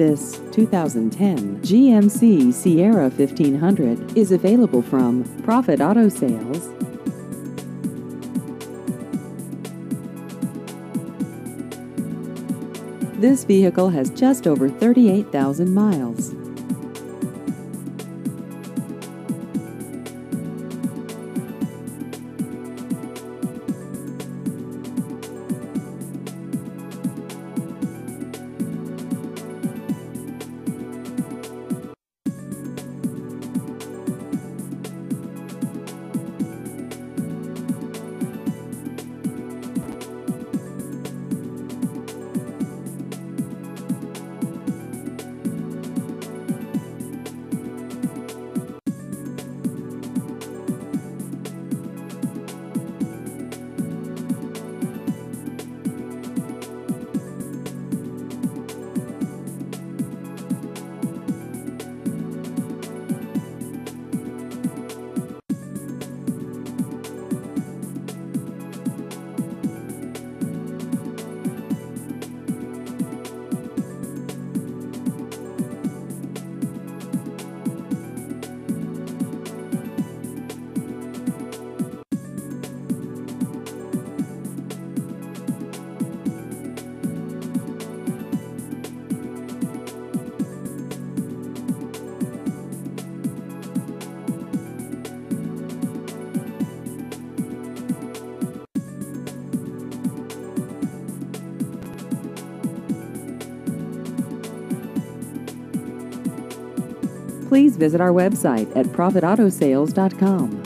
This 2010 GMC Sierra 1500 is available from Proffitt Auto Sales. This vehicle has just over 38,000 miles. Please visit our website at proffittautosales.com.